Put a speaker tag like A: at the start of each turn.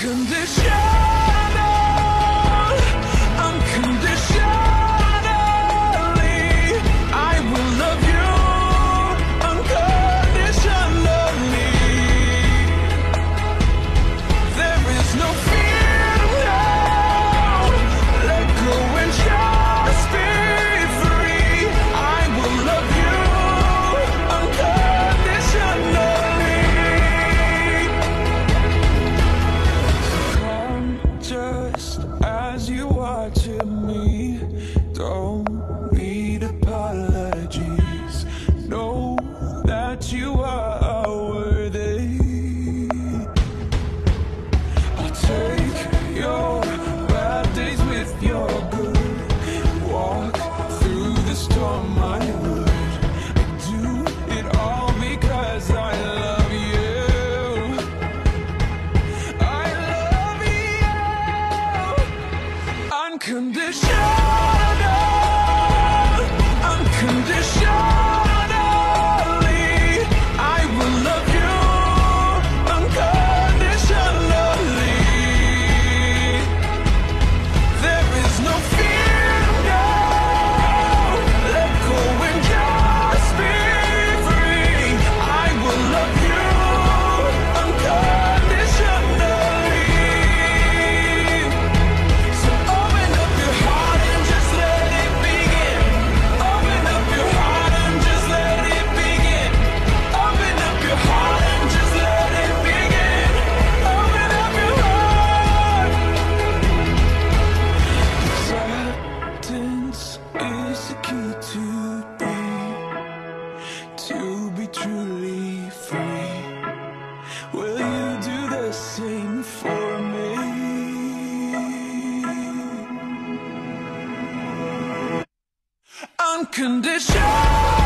A: condition. don't Unconditional, unconditional. truly free? Will you do the same for me? Unconditional